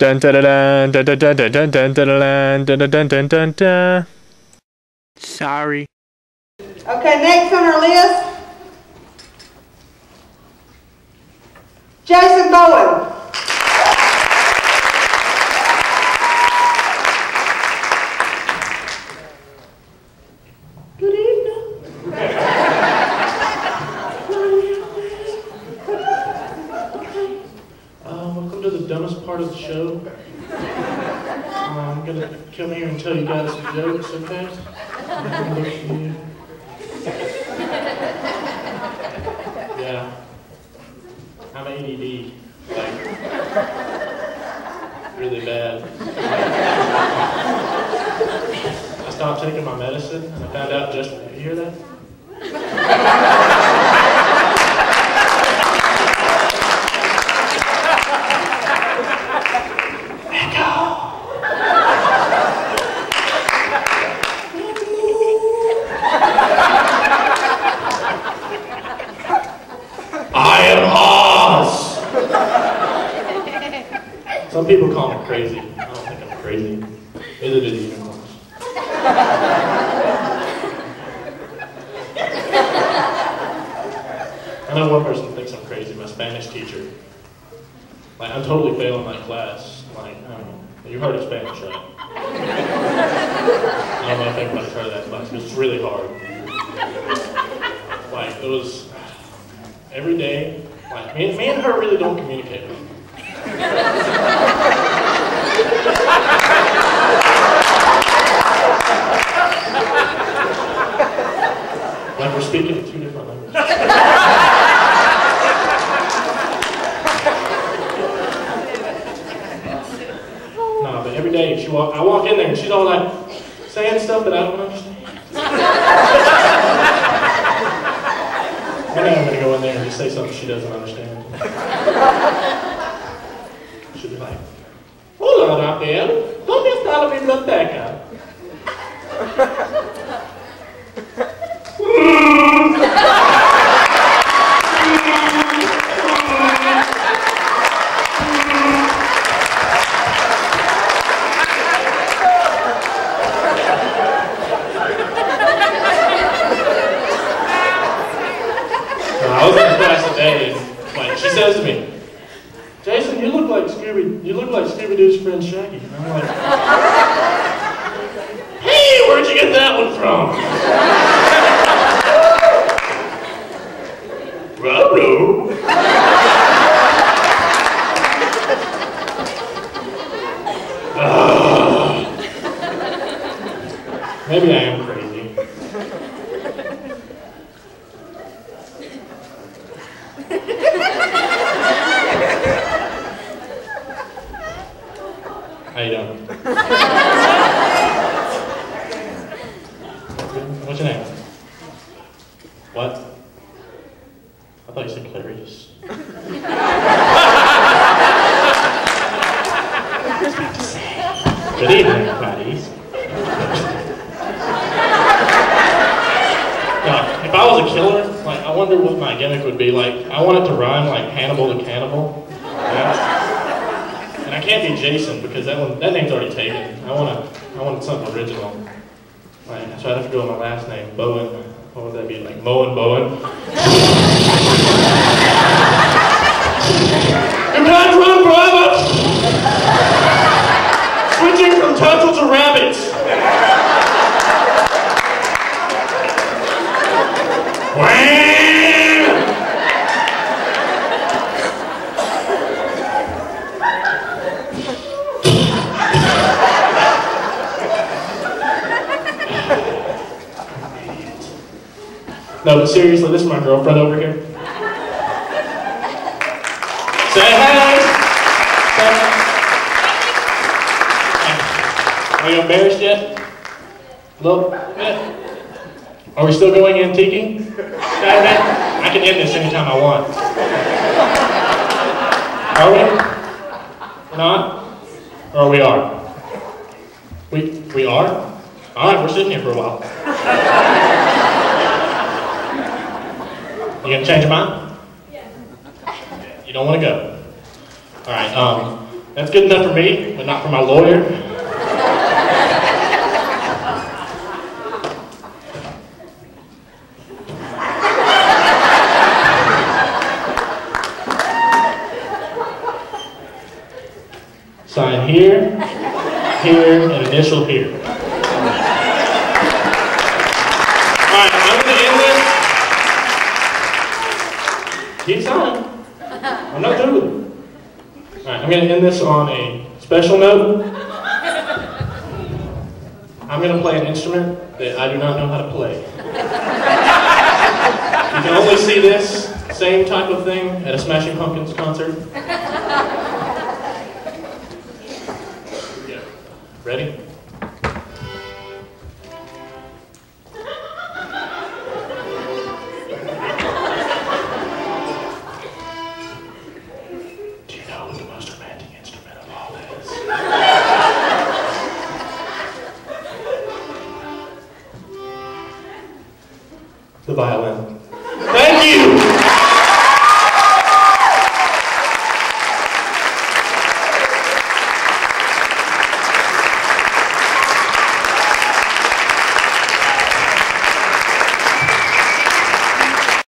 Dun dun dun dun dun dun dun dun dun dun. Sorry. Okay, next on our list, Jason Bowen. Part of the show. I'm gonna come here and tell you guys some jokes, okay? Yeah. I'm ADD, like, really bad. I stopped taking my medicine and I found out just, you hear that? I am Oz! Some people call me crazy. I don't think I'm crazy. Neither do the unicorns. I know one person thinks I'm crazy, my Spanish teacher. Like, I'm totally failing my class. Like, I don't know. You heard of Spanish, right? I don't know if anybody's heard of that class, but it's really hard. Like, it was every day. Like, me, me and her really don't communicate. Like we're speaking two different languages. no, but every day she walk, I walk in there and she's all like saying stuff that I don't understand. Day I'm gonna go in there and just say something she doesn't understand. martelo, onde está a biblioteca? Is, she says to me. Look like Scooby Doo's friend Shaggy." I'm like, "Hey, where'd you get that one from?" Ruh-roh. Ah. Maybe I am crazy. How you doing? What's your name? What? I thought you said Clarice. Good evening, Clarice. No, if I was a killer, like I wonder what my gimmick would be. Like I want it to rhyme like Hannibal the Cannibal. Yeah? Can't be Jason because that one that name's already taken. I want to I want something original. Like so I'd have to go with my last name, Bowen. What would that be? Like Moen Bowen. Run forever! No, but seriously, this is my girlfriend over here. Say hey! Are you embarrassed yet? A little bit? Are we still going antiquing? I can end this anytime I want. Are we? Not? Or we are? We, we are? All right, we're sitting here for a while. You gonna change your mind? Yeah. You don't want to go. All right. Um, That's good enough for me, but not for my lawyer. Sign here, here, and initial here. All right, I'm going to end this. Keep signing. I'm not through. All right, I'm going to end this on a special note. I'm going to play an instrument that I do not know how to play. You can only see this same type of thing at a Smashing Pumpkins concert. Ready?